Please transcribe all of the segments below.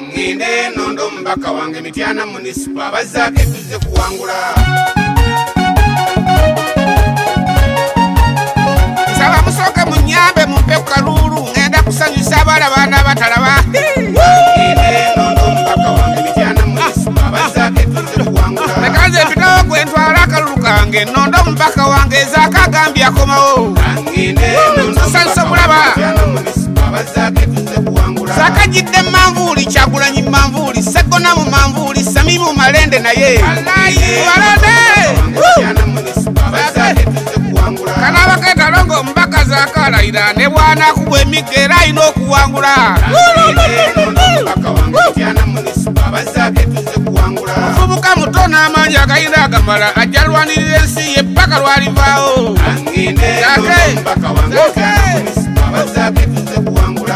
ngende nondo mubaka wange mityana munisipa abazaako ebuze kuwangula saba musoke munyambe mumpe kukaluulu ŋenda kusanyusa abala baana batalaba mekanze mpitawo gwentwala akalulu kange nondo mubaka wange ezaako agambye akomawo malende naye kana bakeetalo nga omubaka zakalayira ne bwanakubwa emigga era alina okuwangula omuvubuka muto n'amaanyi agayira agamala ajja lwanirira ensi ye paka lwalivaawo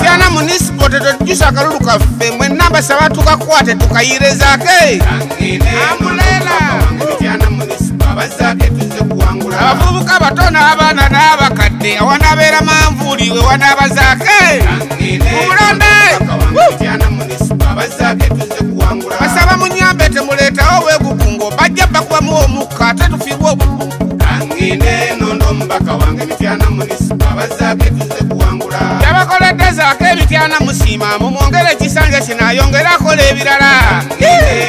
tyana munisipo tetojusa akalulu kaffe mwenna basaba tukakwate tukayirezake abavubuka bato n'abaana n'abakadde awanabeera manvuli we wanabazaake basaba munyambe temuleetawo obwegugungo bajja bakubamu omukka ate tufibwe obugungu musima mumwongere ekisanja sinayongerakola ebirala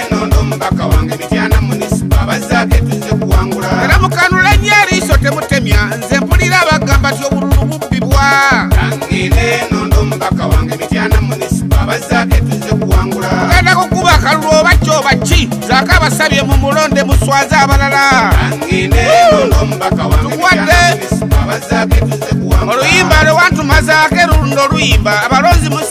n'omubaka wange mityana munisipa abazaako etuze kuwangula era mukanula nnyo eriiso temutemya nze mpulira abagamba ti obululu bubbibwa angine n'ondi omubaka wange mityana munisipa abazaako etuze kuwangula ugenda kukuba akalulu oba kyo oba ki zaako abasabye mu mulonde muswaza abalala oluyimba lwe wantumazaako erulunda oluyimba abalonzi mus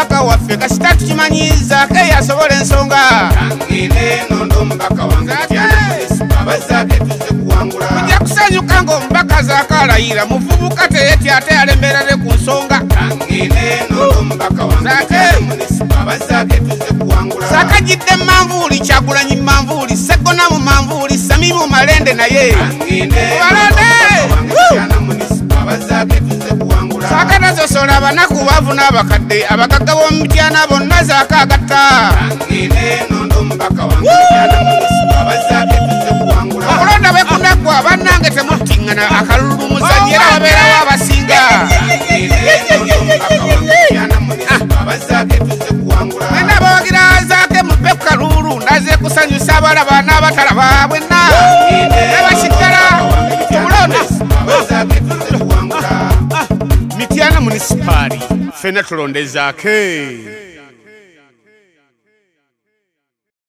mubaka waffe kasita tukimanyizako eyasobola ensonga mujja kusanyuka ng'omubaka zaako alayira muvubuka teyetya ate alemerale ku nsonga saka jidde manvuuli kyagulanyi manvuuli segona mu manvuuli samimu malende naye balonde kusola abanaku baavu n'abakadde abagaga b'omujyana bonna zakagata okulonda bwe kunaku abannange temutiŋgana akalulu muzanyi era wabeerawo abasinga bwe nabawagira zake mupe ku kalulu nazeekusanyusa abalaba n'abatalaba bwe munisipaali fenna tulondezaako